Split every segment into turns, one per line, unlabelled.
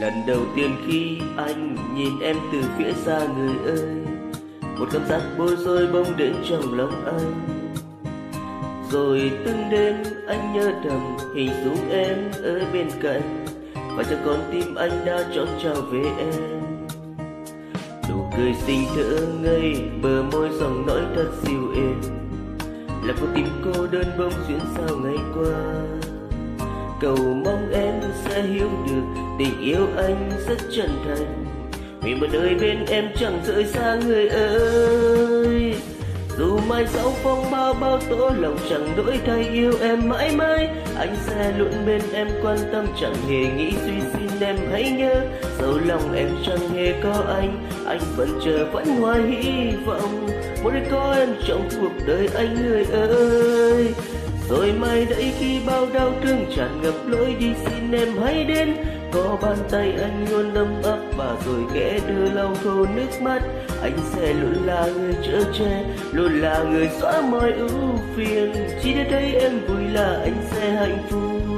Lần đầu tiên khi anh nhìn em từ phía xa người ơi, Một cảm giác bối rối bỗng đến trong lòng anh. Rồi từng đêm anh nhớ thầm hình dung em ở bên cạnh, Và cho con tim anh đã chọn trao về em. Nụ cười xinh thơ ngây bờ môi dòng nói thật dịu êm, Là con tim cô đơn bông xuyên sao ngày qua. Cầu mong em sẽ hiểu được tình yêu anh rất chân thành. Vì một đời bên em chẳng rời xa người ơi. Dù mai sau phong bao bao tố lòng chẳng đổi thay, yêu em mãi mãi. Anh sẽ luôn bên em, quan tâm chẳng hề nghĩ suy xin em hãy nhớ. Dẫu lòng em chẳng hề có anh anh vẫn chờ vẫn hoài hy vọng. Muốn có em trong cuộc đời anh người ơi. Rồi mai đây khi bao đau thương tràn ngập, lối đi xin em hãy đến có bàn tay anh luôn đâm ấp và rồi kẽ đưa lau khô nước mắt. Anh sẽ luôn là người chở che, luôn là người xóa mọi ưu phiền. Chỉ để thấy em vui là anh sẽ hạnh phúc.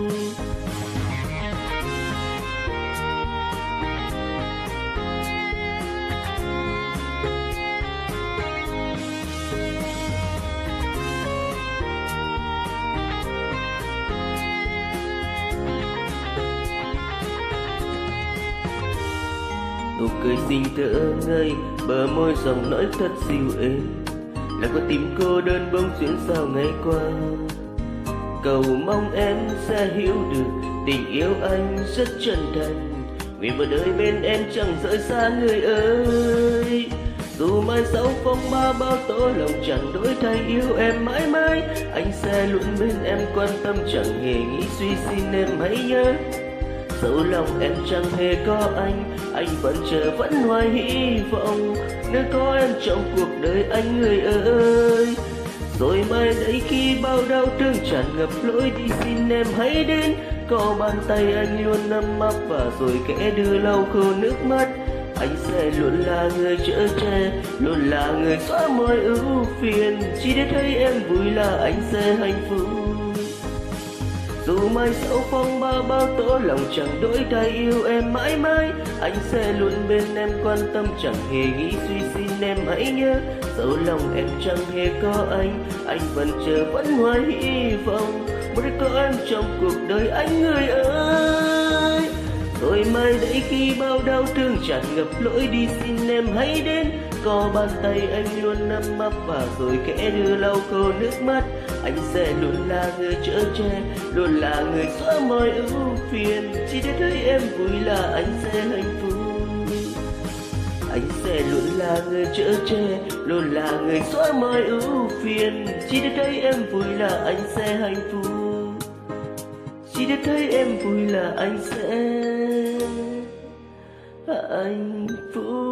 Nụ cười xinh thơ ngây, bờ môi dòng nói thật dịu êm. Là con tim cô đơn bông xuyến sao ngày qua. Cầu mong em sẽ hiểu được tình yêu anh rất chân thành. Nguyện một đời bên em chẳng rời xa người ơi. Dù mai sau phong ba bao tố lòng chẳng đổi thay, yêu em mãi mãi. Anh sẽ luôn bên em, quan tâm chẳng hề nghĩ suy xin em hãy nhớ dẫu lòng em chẳng hề có anh anh vẫn chờ vẫn hoài hy vọng. Nếu có em trong cuộc đời anh người ơi. Rồi mai đây khi bao đau thương tràn ngập lối đi, xin em hãy đến. Có bàn tay anh luôn nắm mắt và rồi kẽ đưa lau khô nước mắt. Anh sẽ luôn là người chở che, luôn là người xóa mọi ưu phiền. Chỉ để thấy em vui là anh sẽ hạnh phúc dù mai sau phong ba bao tố lòng chẳng đổi thay, yêu em mãi mãi. Anh sẽ luôn bên em, quan tâm chẳng hề nghĩ suy xin em hãy nhớ. Dẫu lòng em chẳng hề có anh anh vẫn chờ vẫn hoài hy vọng. Muốn có em trong cuộc đời anh người ơi rồi mai đây khi bao đau thương tràn ngập lỗi đi xin em hãy đến. Có bàn tay anh luôn nắm ấp và rồi kẽ đưa lau khô nước mắt. Anh sẽ luôn là người chở che, luôn là người xóa mọi ưu phiền. Chỉ để thấy em vui là anh sẽ hạnh phúc. Anh sẽ luôn là người chở che, luôn là người xóa mọi ưu phiền. Chỉ để thấy em vui là anh sẽ hạnh phúc. Chỉ để thấy em vui là anh sẽ hạnh phúc